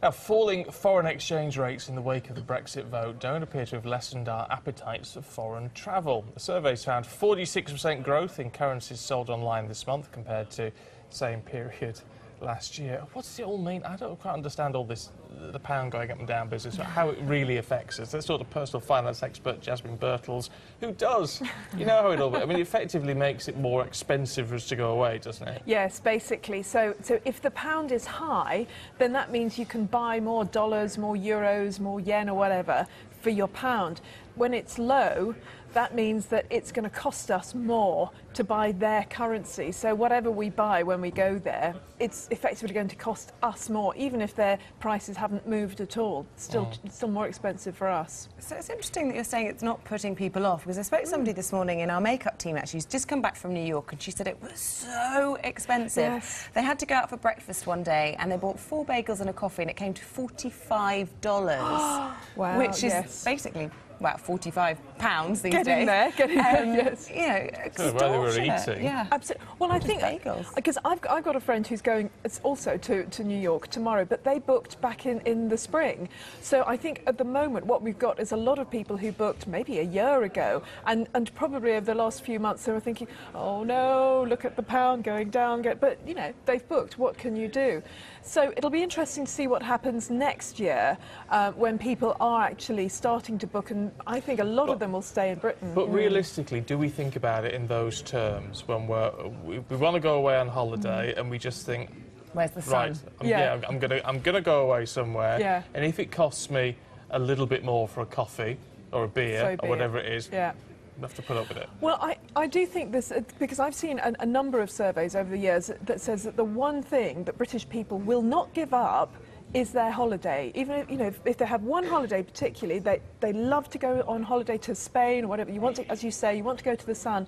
Now, falling foreign exchange rates in the wake of the Brexit vote don't appear to have lessened our appetites for foreign travel. The surveys found 46% growth in currencies sold online this month compared to the same period last year. What does it all mean? I don't quite understand all this, the pound going up and down business, how it really affects us. Let's talk personal finance expert Jasmine Birtles, who does. You know how it all, I mean, it effectively makes it more expensive for us to go away, doesn't it? Yes, basically. So, so if the pound is high, then that means you can buy more dollars, more euros, more yen or whatever for your pound. When it's low, that means that it's going to cost us more to buy their currency. So whatever we buy when we go there, it's effectively going to cost us more, even if their prices haven't moved at all. Still, Mm. still more expensive for us. So it's interesting that you're saying it's not putting people off because I spoke to somebody this morning in our makeup team actually who's just come back from New York and she said it was so expensive. Yes. They had to go out for breakfast one day and they bought four bagels and a coffee and it came to $45. Wow, Which is yes. basically well, 45 pounds these Getting days. there, getting there, yes. You know, Don't know where they were eating. Yeah. Absolutely. Well, I think because I've, I've got a friend who's going it's also to, to New York tomorrow, but they booked back in, in the spring. So I think at the moment what we've got is a lot of people who booked maybe a year ago, and, and probably over the last few months they were thinking, oh no, look at the pound going down. Go, but you know they've booked. What can you do? So it'll be interesting to see what happens next year uh, when people are actually starting to book, and I think a lot of them will stay in Britain. But realistically, do we think about it in those terms when we're, we, we want to go away on holiday and we just think, Where's the sun? right, I'm, Yeah. yeah. I'm, I'm gonna I'm gonna go away somewhere, Yeah. and if it costs me a little bit more for a coffee or a beer So be or whatever it. it is, Yeah. we have to put up with it. Well, I, I do think this, uh, because I've seen a, a number of surveys over the years that, that says that the one thing that British people will not give up is their holiday. Even if, you know, if, if they have one holiday particularly, they, they love to go on holiday to Spain or whatever. You want to, as you say, you want to go to the sun.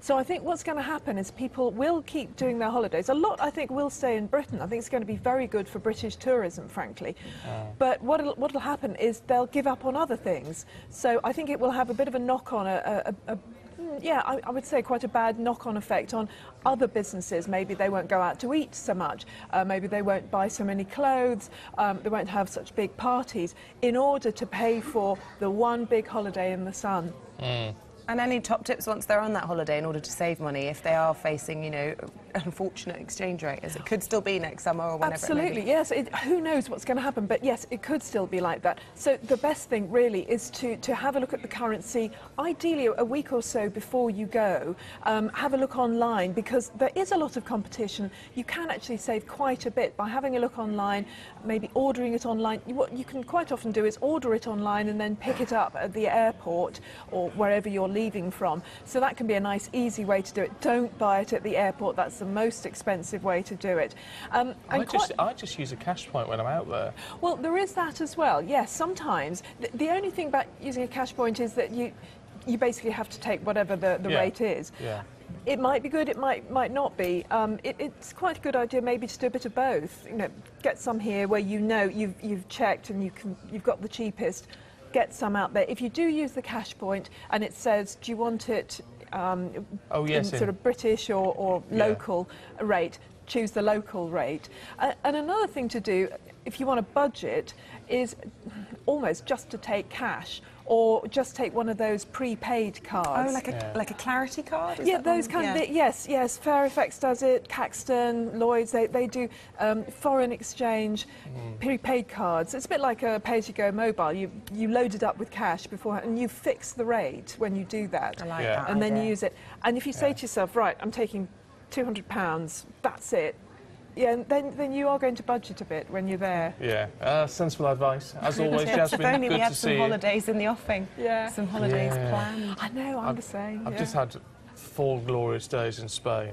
So I think what's going to happen is people will keep doing their holidays. A lot, I think, will stay in Britain. I think it's going to be very good for British tourism, frankly. But what will what'll happen is they'll give up on other things. So I think it will have a bit of a knock-on, a, a, a, Mm, Yeah, I, I would say quite a bad knock-on effect on other businesses. Maybe they won't go out to eat so much. Uh, maybe they won't buy so many clothes. Um, they won't have such big parties in order to pay for the one big holiday in the sun. And any top tips once they're on that holiday in order to save money if they are facing, you know, unfortunate exchange rate, as it could still be next summer or whenever it Absolutely, be. yes. It, who knows what's going to happen, but yes, it could still be like that. So the best thing really is to, to have a look at the currency, ideally a week or so before you go. Um, have a look online because there is a lot of competition. You can actually save quite a bit by having a look online, maybe ordering it online. What you can quite often do is order it online and then pick it up at the airport or wherever you're leaving from. So that can be a nice, easy way to do it. Don't buy it at the airport. That's the most expensive way to do it. Um, I just, I just use a cash point when I'm out there. well, there is that as well. Yes, sometimes. The, the only thing about using a cash point is that you you basically have to take whatever the, the Yeah. rate is. Yeah. It might be good, it might might not be. Um, it, it's quite a good idea maybe to do a bit of both. You know, get some here where you know you've you've checked and you can you've got the cheapest. Get some out there. If you do use the cash point and it says, do you want it um, Oh, yes, in in- sort of British or, or Yeah. local rate, choose the local rate. Uh, and another thing to do, if you want a budget, is almost just to take cash or just take one of those prepaid cards. Oh, like a, Yeah. like a clarity card? Is yeah, those one? kind Yeah. of yes, yes. FairFX does it. Caxton, Lloyd's, they, they do um, foreign exchange prepaid cards. It's a bit like a pay-as-you-go mobile. You you load it up with cash before, and you fix the rate when you do that I like Yeah. that and then you use it. And if you say Yeah. to yourself, right, I'm taking 200 pounds, that's it. Yeah, and then then you are going to budget a bit when you're there. Yeah, uh, sensible advice. As always, If only good we had some see you. holidays in the offing. Yeah. Some holidays Yeah. planned. I know, I'm the same. I've yeah. just had four glorious days in Spain.